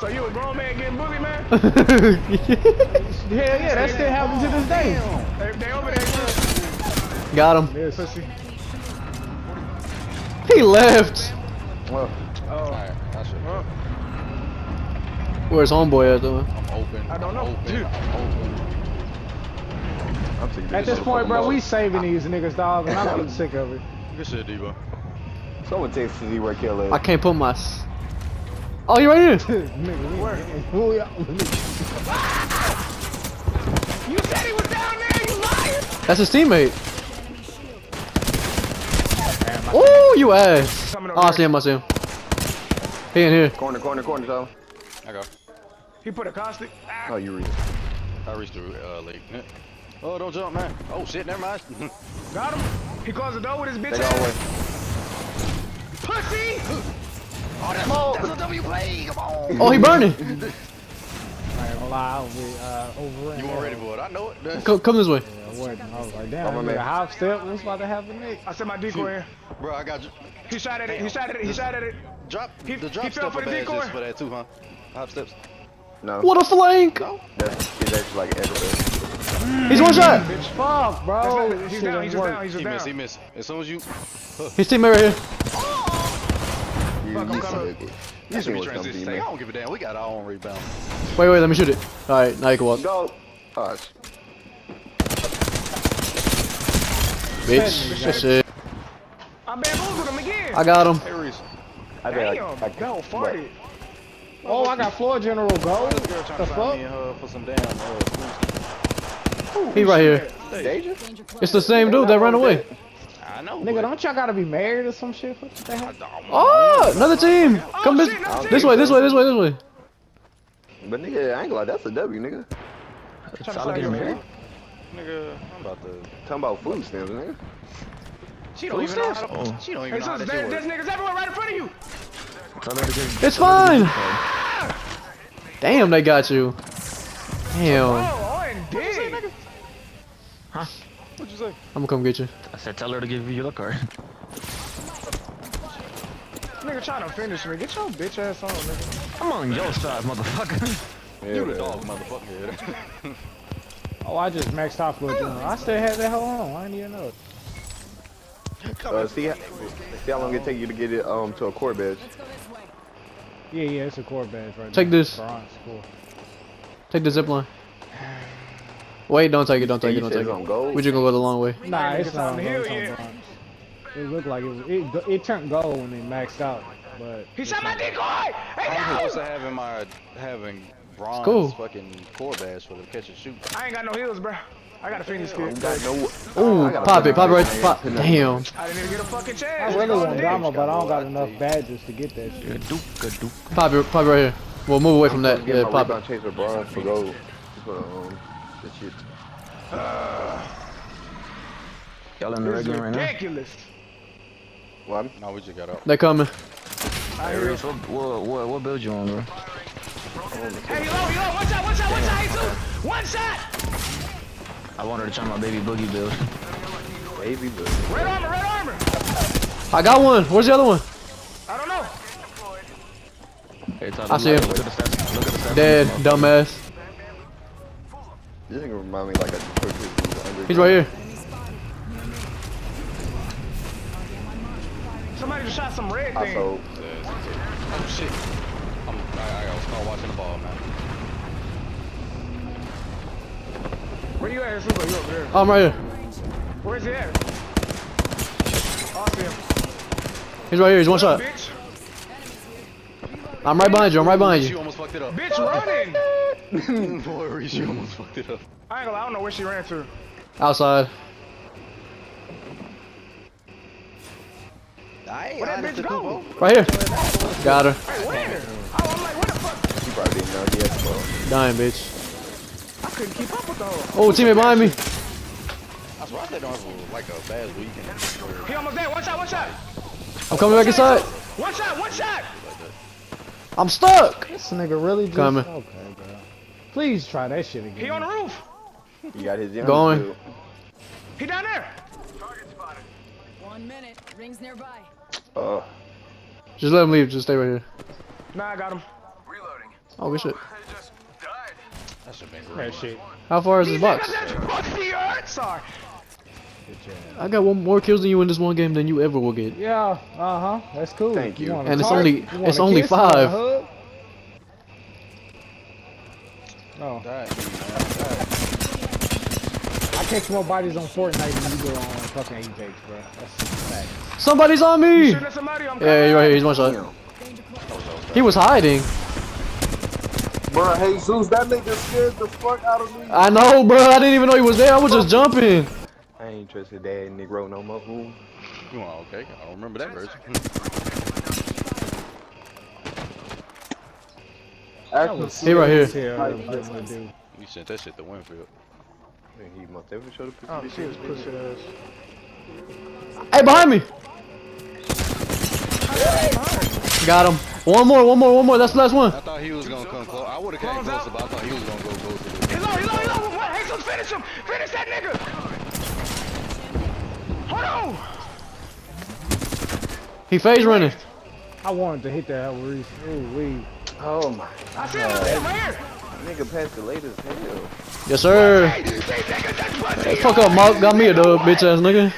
So you a grown man getting bullied, man? Hell yeah, that still happens to this day. They, they over there. Got him. Yes. Pussy. He left. Well, Oh. Alright, that's it. Huh? Where's homeboy at though? I'm open. I don't know. I'm open. Dude. I'm open. I'm At this point, bro, we saving these niggas, dog, and I'm getting sick of it. Good shit, Debo. Someone text me where Kill is. I can't put my. S- Oh, you're right here. Nigga, we- who we- You said he was down there, you lying! That's his teammate. Oh, you ass. Coming Oh, I see him. I see him. He in here. Corner, corner, corner, so. I go. He put a caustic. Ah, Oh, you read. I reached the uh, lake. Oh, don't jump, man. Oh, shit, never mind. got him. He closed the door with his bitch They go ass. Pussy! Oh, that's, that's a W play. Come on. Oh, he burning. I ain't gonna lie, I was uh, overran. You weren't ready for it. I know it. Come, come this way. I wasn't. I was like, damn, my nigga, man. half step, what's about to happen next? I said my decoy in. Bro, I got you. He shot at it, he shot at it, he shot at it. Drop. He- the drop he fell step for for the badge decoy. for that too, huh? Hop steps. No. What a flank. That's, it's actually like everywhere. He's one shot. Bitch, fuck, bro. That's not- he's down, he's just work. down, he's He missed. He missed. As soon as you. His teammate right here. You, Fuck, I'm you coming. You That's see me what's coming to transition. I don't give a damn. We got our own rebound. Wait, wait. Let me shoot it. All right, now you can walk. Go. Hush. Bitch. Good shit. I bamboozled him again. I got him. I bet Damn, like, like no, farted. Oh, I got floor general gold. This girl trying The to fuck? me and for some damn. Uh, He right here. Danger? It's the same dude that ran away. I know. Nigga, but- don't y'all gotta be married or some shit? What the hell? Oh, another team. Oh, come this, shit, another this team. way. This way. This way. This way. But nigga, I ain't gonna lie, that's a W, nigga. Trying to Solid slide getting married. Nigga, I'm about to. Talking about food stamps, nigga. She don't even know how to. Oh. She don't even Hey, know how to there, there's niggas everywhere right in front of you. It's fine. Damn, they got you. Damn. Oh, oh, indeed. What'd you say? I'm gonna come get you. I said tell her to give you the card. Nigga trying to finish me. Get your bitch ass on, nigga. I'm on your side, motherfucker. Yeah, You the man. dog, motherfucker. Oh, I just maxed out floor general. I still had that whole on. I didn't even know it. Uh, see, how- see how long it take you to get it um to a core badge? Yeah, yeah, it's a core badge right now. Take there. this. Bronze core. Take the zip line. Wait, don't take it. Don't take it. Don't said take it's on it. gold? We just gonna go the long way. Nah, it's not on on the gold, hill it's on yet. bronze. It looked like it was. It, it turned gold when they maxed out, but He shot my decoy. Hey, I'm no. supposed to having my having bronze cool. fucking core badge for the catch and shoot. I ain't got no heels, bro. I got a Phoenix I kid. no. Ooh, I pop it. Pop it right. Pop. to the- Damn. I didn't even get a fucking chance. I chance. really want damn. drama, but I don't got enough badges to get that shit. Good duke, good duke. Pop it. Pop it right here. We'll move away from that. Yeah, pop rebound it. chase for bronze for gold. For the shit. Y'all in the This is red game right now? ridiculous. Well, I'm, No, we just got out. They coming. Hey, Reese, what, what, what, what build you on, bro? Hey, you low, you low. One shot, one shot, one shot, hey. One shot. I wanted to try my baby boogie build. baby, but Red armor, red armor. I got one. Where's the other one? I don't know. Hey, Tyler, I see him. Look at the stats. Look at the stats. Dead. Dumbass. This nigga remind me like a quick hit. He's right here. Somebody just shot some red I thing. sold. Oh shit. I'm, I, I gotta start watching the ball, man. Where you at, Super? You over there. I'm right here. Where's he at? I see him. He's right here. He's one shot. Bitch. I'm right behind you. I'm right behind Reese, you you. almost fucked it up. Bitch running. Boy, Reese, you almost fucked it up. I ain't gonna lie, I don't know where she ran to. Outside. I ain't Where that bitch go? Right here. Got her. Hey, where? Oh, I'm like, where the fuck? He probably didn't know he had the ball. Dying, bitch. I couldn't keep up with those. Oh, teammate behind me. I swear I think don't have a, like a bad weekend. He almost there. One shot, one shot. I'm coming back inside. One shot, one shot. I'm stuck. This nigga really just. Coming. Okay, bro. Please try that shit again. He on the roof. He got his young Going. dude. He down there. Target spotted. One minute. Rings nearby. Uh, Just let him leave. Just stay right here. Nah, I got him. Reloading. Oh good shit. That should been That shit. How far is this box? Sorry. I got one more kills than you in this one game than you ever will get. Yeah, uh huh. That's cool. Thank you. want a And it's only- it's only kiss? You want five. Hug? Oh, That, I catch more bodies on Fortnite than you do on fucking Apex, bro. That's a fact. Somebody's on me! Shooting somebody, Yeah, you're right here. He's one shot. He was hiding. Bro, Jesus, that nigga scared the fuck out of me. I know, bro. I didn't even know he was there. I was just jumping. I ain't trusted that Negro no more. Ooh. You want okay? I don't remember that verse. Actually, He right here. Yeah, I don't know what to do. We sent that shit to Winfield. Man, He must definitely show the picture. Oh, she was pussy ass. Hey, behind me. Got him. One more, one more, one more. That's the last one. I thought he was gonna come close. I would have came Close closer, but I thought he was gonna go go to the. He's low, he's low, he's low. What? Jesus, finish him. Finish that nigga. Hold on. He phase running. I wanted to hit that Reese. Ooh, wee. Oh my. I see him, I see him right here. Nigga passed the latest hell. Yes, sir. Hey, these niggas that's pussy. Fuck up, Mark. Got me a dub, bitch ass nigga.